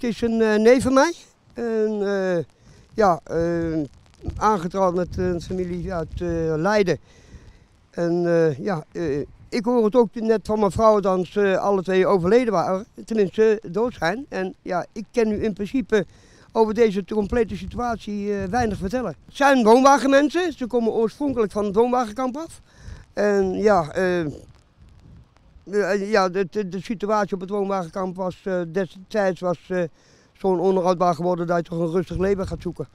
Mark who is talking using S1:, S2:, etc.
S1: Het is een uh, neef van mij. En, uh, ja, aangetrouwd met een familie uit Leiden. En ja, ik hoor het ook net van mijn vrouw dat ze alle twee overleden waren. Tenminste, dood zijn. En ja, ik ken nu in principe over deze complete situatie weinig vertellen. Het zijn woonwagenmensen. Ze komen oorspronkelijk van het woonwagenkamp af. En ja, ja de, de, situatie op het woonwagenkamp was destijds was, zo onhoudbaar geworden dat je toch een rustig leven gaat zoeken.